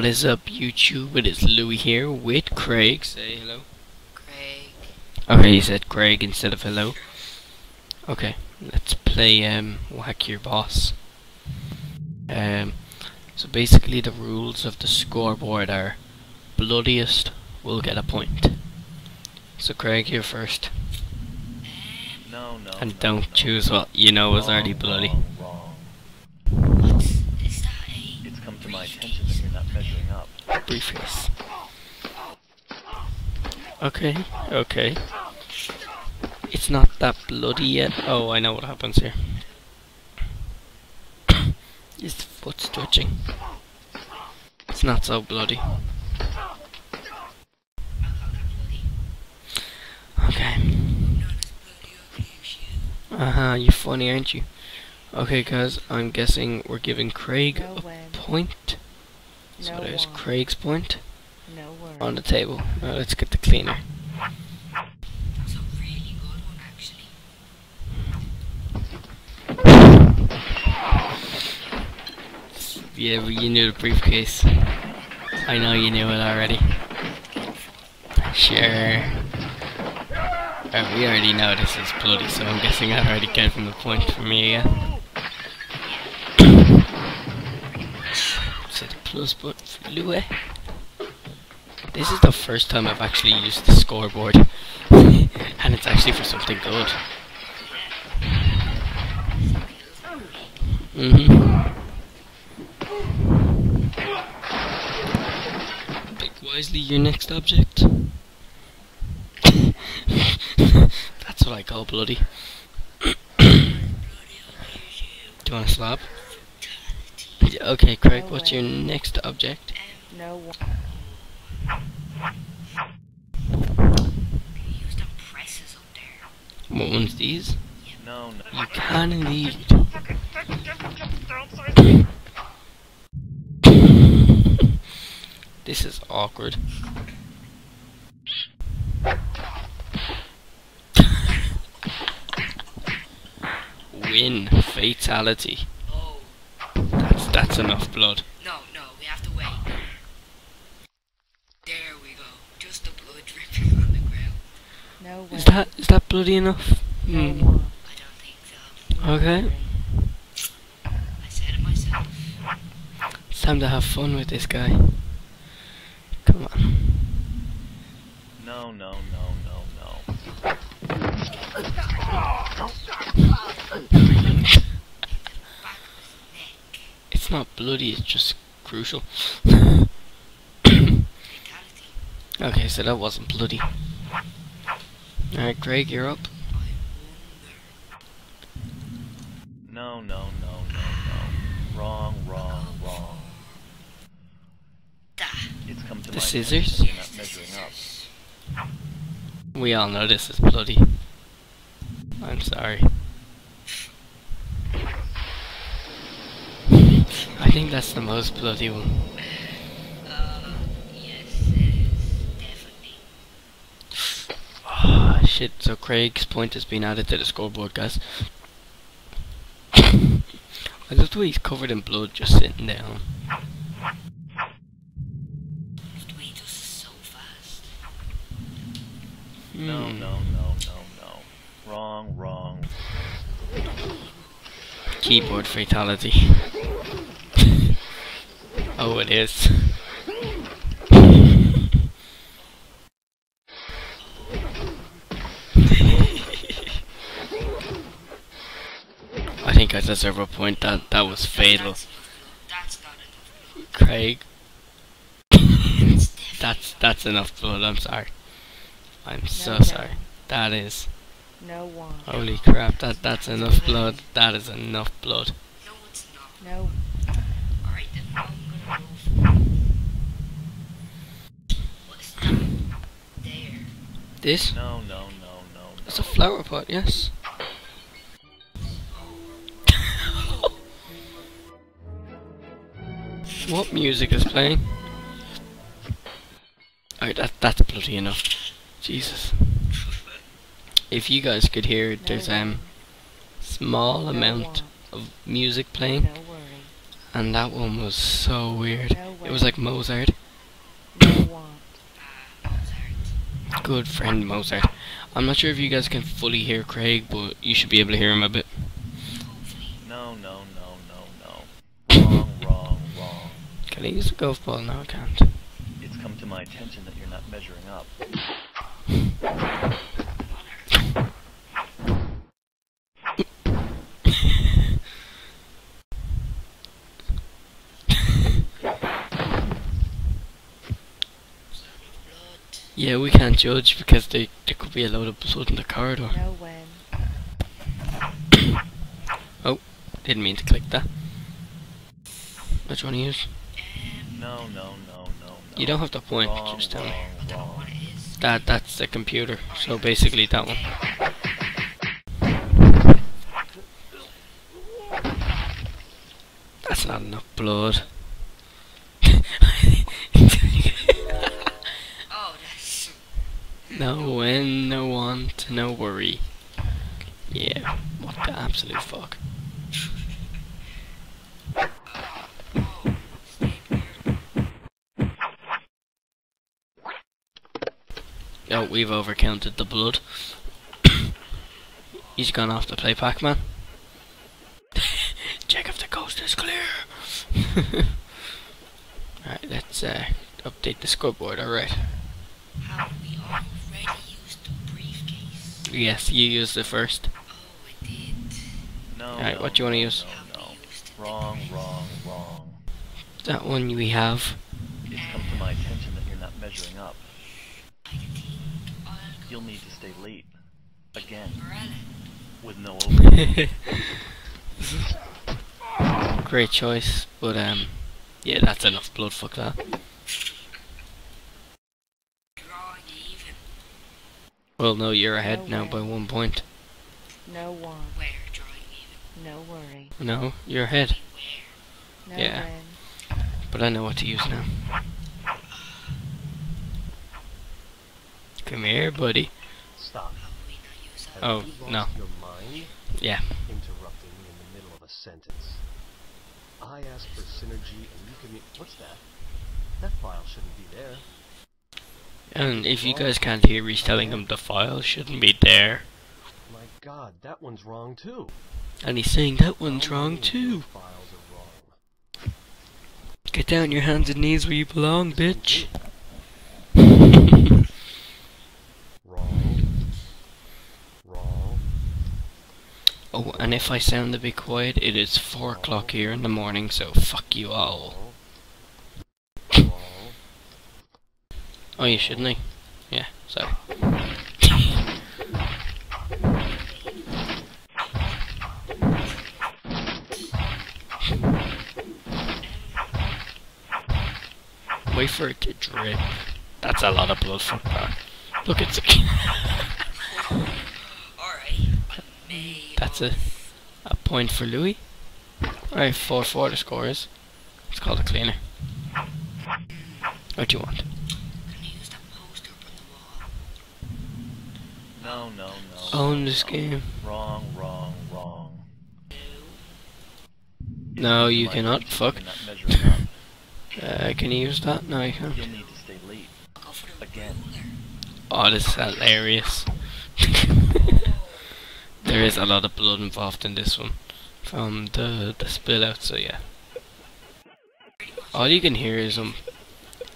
What is up, YouTube? It is Louis here with Craig. Say hello. Craig. Okay, you said Craig instead of hello. Okay, let's play um, Whack Your Boss. Um, so basically, the rules of the scoreboard are bloodiest will get a point. So Craig, you're first, No, no. and no, don't no. choose what you know is already bloody. Wrong, wrong. What's is that a It's come to my attention that you're not measuring up. Briefcase. Okay, okay. It's not that bloody yet. Oh, I know what happens here. Is the foot stretching? It's not so bloody. Okay. Uh huh, you're funny, aren't you? Okay, guys, I'm guessing we're giving Craig a point. So No there's one. Craig's point No on the table. Now let's get the cleaner. That's a really good one actually. Yeah, but you knew the briefcase. I know you knew it already. Sure. Uh, we already know this is bloody, so I'm guessing I've already given the point for me again. So the plus for Louis. This is the first time I've actually used the scoreboard. and it's actually for something good. Mm-hmm. Pick wisely your next object. That's what I call bloody. Do you want a slab? Okay, Craig, No what's way. your next object? No one. Can you use the presses up there? What one's these? No, no. You can indeed. this is awkward. Win fatality. That's that's enough blood. no no, we have to wait. There we go. Just the blood dripping on the ground. No way. Is that is that bloody enough? No hmm. one. I don't think so. No Okay. I said it myself. It's time to have fun with this guy. Come on. No, no, no, no, no. Back of his neck. It's not bloody, it's just crucial. Okay, so that wasn't bloody. Alright, Craig, you're up. No, no, no, no, no. Wrong, wrong, wrong. Da. It's come to The scissors? attention that you're not measuring up. We all know this is bloody. I'm sorry. I think that's the most bloody one. Uh yes. Definitely. Ah, shit, so Craig's point has been added to the scoreboard, guys. I love the way he's covered in blood just sitting down. The way he does this so fast. No, Hmm. no, no, no, no. Wrong, wrong. Keyboard fatality. Oh, it is. I think I deserve a point. That that was fatal, That's, that's not enough blood. Craig. That's That's enough blood. I'm sorry. I'm so no. sorry. That is. No one. Holy crap! That that's enough blood. That is enough blood. No, it's not. No. Alright, then I'm gonna go for. What is that? There. This? No, no, no, no, It's a flower pot. Yes. what music is playing? Alright, that that's bloody enough. Jesus. If you guys could hear, No there's way. um small No amount one. of music playing. No. And that one was so weird. No It was like Mozart. Good friend Mozart. I'm not sure if you guys can fully hear Craig, but you should be able to hear him a bit. No, no, no, no, no. Wrong, wrong, wrong. Can I use a golf ball? No, I can't. It's come to my attention that you're not measuring up. Yeah, we can't judge because they, there could be a load of blood in the corridor. No when. Oh, didn't mean to click that. Which one to use? No, no, no, no, no. You don't have to point, Wrong, just tell me. wrong, I wrong. what it is. That that's the computer. So basically that one. That's not enough blood. No when, no want, no worry. Yeah, what the absolute fuck. Oh, we've overcounted the blood. He's gone off to play Pac-Man. Check if the coast is clear. Alright, let's uh, update the scoreboard, alright. Have we already used the briefcase? Yes, you used it first. Oh, I did. No, Alright, no, what do you wanna use? No, no. Have we used it? Wrong, wrong, wrong. That one we have. It's come to my attention that you're not measuring up. I think I'll You'll need to stay late. Again, with no overview. Great choice, but um, yeah, that's enough blood. Fuck that. Well, no, you're ahead No now by one point. No want. Where? No worry. No, you're ahead. Where? No Yeah. when. But I know what to use now. Come here, buddy. Stop. How will we not use that? Have Oh, you lost no. your mind? Yeah. Interrupting in the middle of a sentence. I asked for synergy and you commu- What's that? That file shouldn't be there. And if you guys can't hear, he's telling him the file shouldn't be there. My god, that one's wrong too. And he's saying that one's wrong too. Files are wrong. Get down on your hands and knees where you belong, bitch. Wrong. Wrong. oh, and if I sound a bit quiet, it is 4 o'clock here in the morning, so fuck you all. Wrong. Wrong. Oh, you shouldn't I? Yeah, so. Wait for it to drip. That's a lot of blood from that. Look, it's. May That's a, a point for Louis. Alright, 4 4 the score is. It's called a cleaner. What do you want? Can I use that poster up on the wall? No, no, no. Own this game. Wrong, wrong, wrong. No, you cannot, fuck. that You're not measuring up. Uh, can you use that? No, you can't. You'll need to stay late. I'll go for the Again. Oh, this is hilarious. there is a lot of blood involved in this one from the the spill out. So yeah, all you can hear is um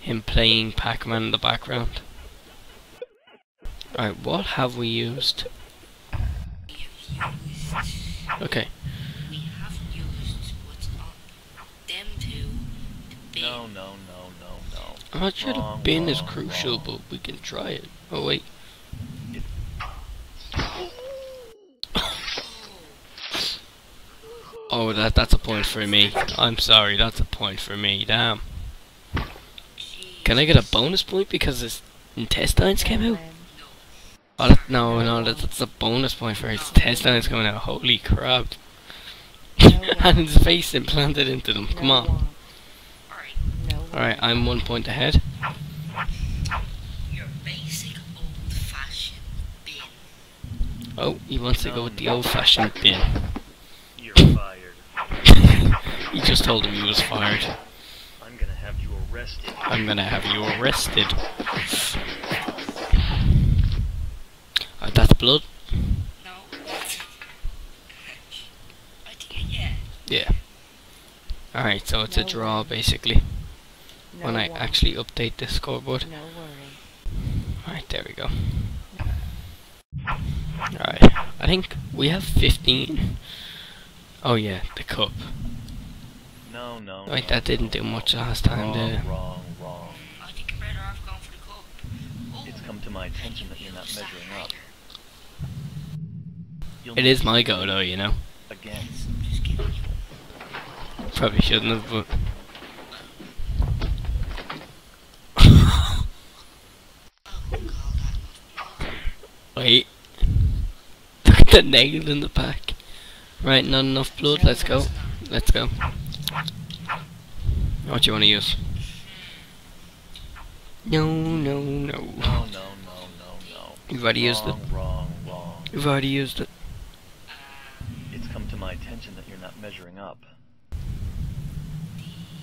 him playing Pac-Man in the background. Alright, what have we used? We have used. Okay, We have used what's on them two. The bin. No, no, no, no, no. I'm not sure the Wrong, bin is crucial, wrong. but we can try it. Oh wait, oh that that's a point for me. I'm sorry, that's a point for me. Damn. Can I get a bonus point because his intestines came out? Oh, that, no, no, that, that's a bonus point for his intestines coming out. Holy crap. And his face implanted into them. Come on. Alright. No when. Alright, I'm one point ahead. Your basic old fashioned bin. Oh, he wants to go with the old fashioned bin. You're fired. He just told him he was fired. I'm gonna have you arrested. I'm gonna have you arrested. Blood? No. I think, yeah. Yeah. Alright, so it's a draw way. basically. No when I one. actually update the scoreboard. No worry. Alright, there we go. Alright, I think we have 15. Oh yeah, the cup. No, no. Wait, no, that didn't no, do no. much last time, Wrong, did it? wrong, wrong. I think I'm better off going for the cup. Oh, It's come to my attention that you're not measuring up. It is my go though, you know. again. yes, I'm just kidding. Probably shouldn't have, but. I wouldn't call that enough blood. Wait. Look at the nail in the back. Right, not enough blood, let's go. Let's go. What do you want to use? No, no, no. No, no, no, no, no. You've already used it. Wrong, wrong, wrong. You've already used it. It's come to my attention that you're not measuring up.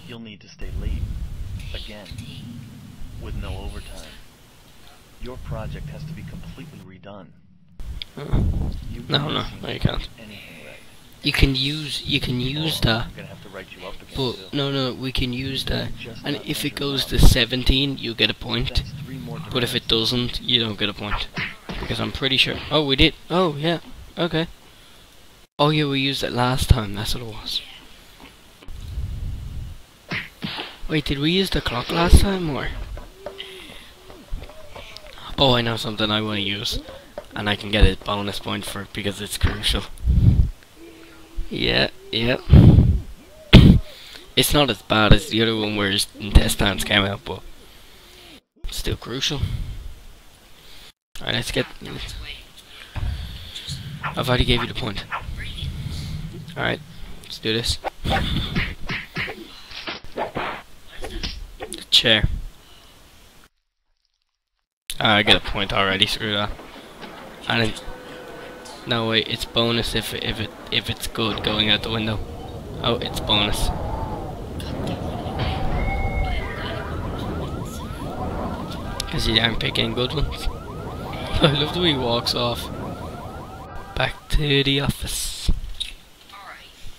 You'll need to stay late. Again. With no overtime. Your project has to be completely redone. You No, no, no, you can't. Right. You can use, you can use that. I'm gonna have to write you up again But no, no, we can use that. And if it goes to 17, you get a point. That's three more But if it doesn't, you don't get a point. Because I'm pretty sure. Oh, we did. Oh, yeah. Okay. Oh, yeah, we used it last time. That's what it was. Wait, did we use the clock last time or? Oh, I know something I want to use, and I can get a bonus point for it because it's crucial. Yeah, yeah. it's not as bad as the other one where his intestines came out, but still crucial. Alright, let's get. I've already gave you the point. Alright, let's do this. The chair. Ah, I get a point already. Screw that. No wait, it's bonus if if it if it's good going out the window. Oh, it's bonus. Because you aren't picking good ones. I love the way he walks off. Back to the office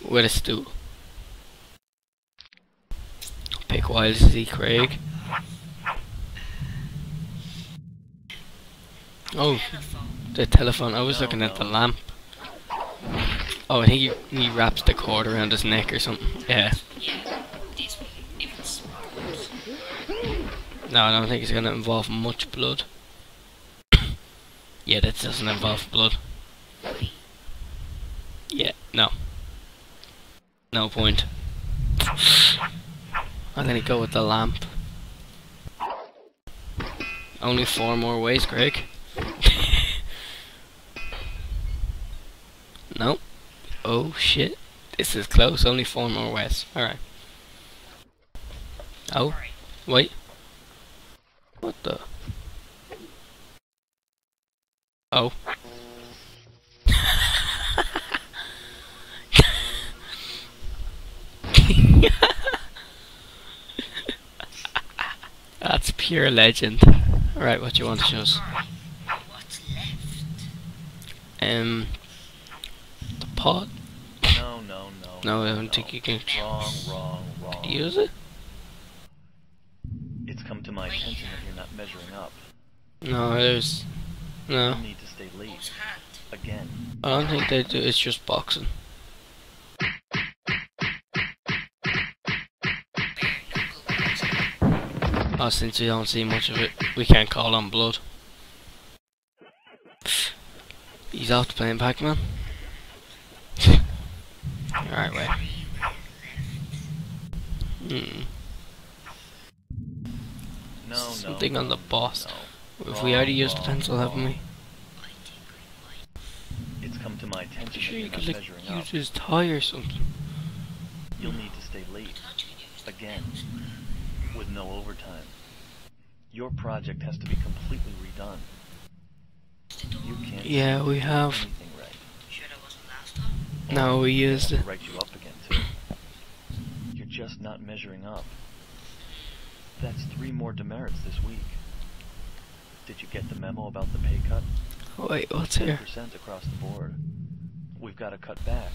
With a stool. Pick wisely, Craig. Oh, the telephone. I was looking at the lamp. Oh, I think he, he wraps the cord around his neck or something. Yeah. No, I don't think it's gonna involve much blood. yeah, that doesn't involve blood. Yeah, no. No point. I'm gonna go with the lamp. Only four more ways, Greg. nope. Oh shit. This is close. Only four more ways. Alright. Oh, wait. What the? Oh. That's pure legend. Alright, what do you want to show us? What's left? Um, the pot? No, no, no. No, I don't think you can Wrong, wrong, wrong. use it. It's come to my attention that you're not measuring up. No, there's. No, You need to stay late. Again. I don't think they do. It's just boxing. Oh, since we don't see much of it, we can't call on blood. He's out playing Pac-Man. Alright, wait. Hmm. No, no. Something no, on the boss. No. If we already used the pencil, haven't we? It's come to my attention that Sure, you could like use his tie or something. You'll need to stay late. Again. With no overtime. Your project has to be completely redone. You can't Yeah, we have. anything right. Sure that wasn't last time? No, we used it. Write you up again too. just not measuring up. That's three more demerits this week. Did you get the memo about the pay cut? Wait, what's here? 10% across the board. We've got to cut back.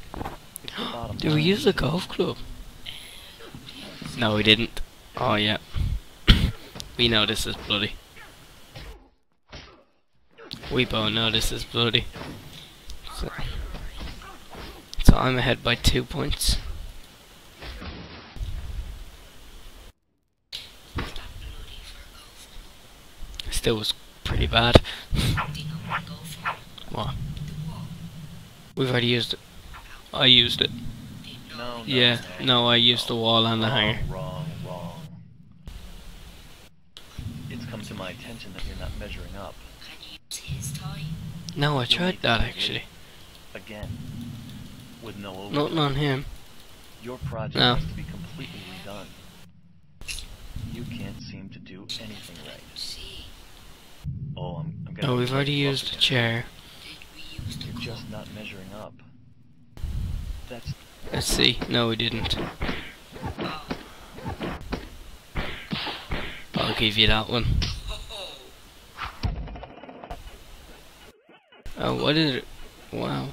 It's the bottom Did we use you the golf club? No, we didn't. Oh, yeah. we know this is bloody. We both know this is bloody. So, so I'm ahead by two points. That bloody for a golf. Still was pretty bad. Do you know what golf for? What? The wall. We've already used it. I used it. No, no, Yeah, no, I used the wall and the hanger. Wrong, wrong. It's come to my attention that you're not measuring up. Can you use his? No, I tried that actually. Again. With no overtime. Nothing on him. Your project No. has to be completely redone. You can't seem to do anything right. Oh, I'm, I'm gonna. No, have we've already used the again. chair. did we use the You're just not measuring up. That's Let's see. No, we didn't. Oh. I'll give you that one. Oh, what is it? Wow.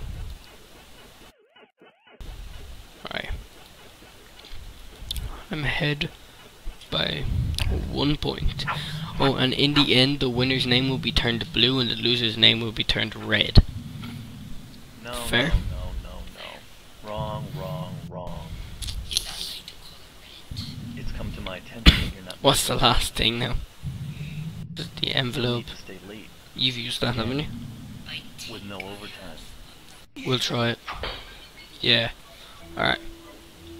Right. I'm ahead by one point. Oh, and in the end, the winner's name will be turned blue and the loser's name will be turned red. no, Fair. no, no, no, no. Wrong, wrong, wrong. You don't like the colour red. It's come to my attention you're not. What's the last thing now? The envelope. need to stay late You've used that, haven't you? No overtime. We'll try it. Yeah. Alright.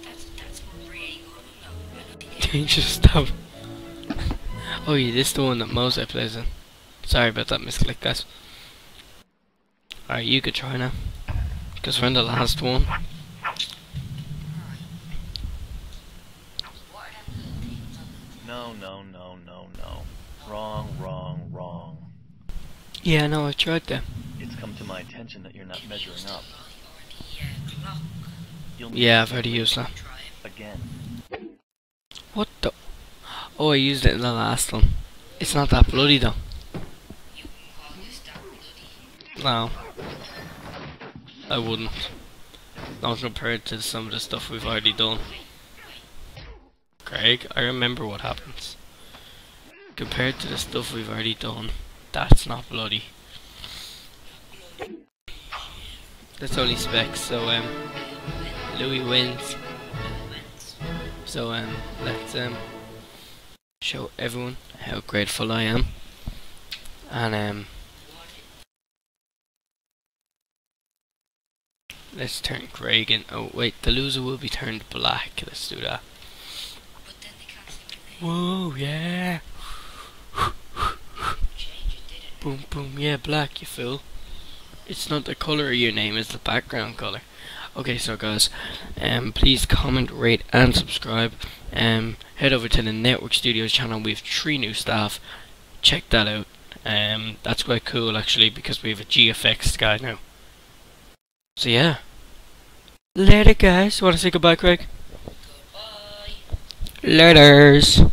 That's, that's really good. No, I don't think You just stop. Oh yeah, this is the one that Mose plays in. Sorry about that misclick, guys. Alright, you could try now. Because we're in the last one. What are them little things on the No, no, no, no, no. Wrong, wrong, wrong. Yeah, no, I tried that. It's come to my attention that you're not measuring up. or the clock? You'll need Yeah, I've already used that. Again. What the? Oh, I used it in the last one. It's not that bloody though. You can call this that bloody. No. I wouldn't. Not compared to some of the stuff we've already done. Craig, I remember what happens. Compared to the stuff we've already done, that's not bloody. That's only specs, so um Louis wins. So um let's um show everyone how grateful I am. And um Let's turn Craig in. Oh wait, the loser will be turned black. Let's do that. Whoa, yeah. Boom, boom, yeah, black, you fool. It's not the colour of your name, it's the background colour. Okay, so guys, um, please comment, rate, and subscribe. Um, head over to the Network Studios channel. We have three new staff. Check that out. Um, that's quite cool actually because we have a GFX guy now. So yeah. Later, guys. Want to say goodbye, Craig? Goodbye. Laters.